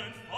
Zum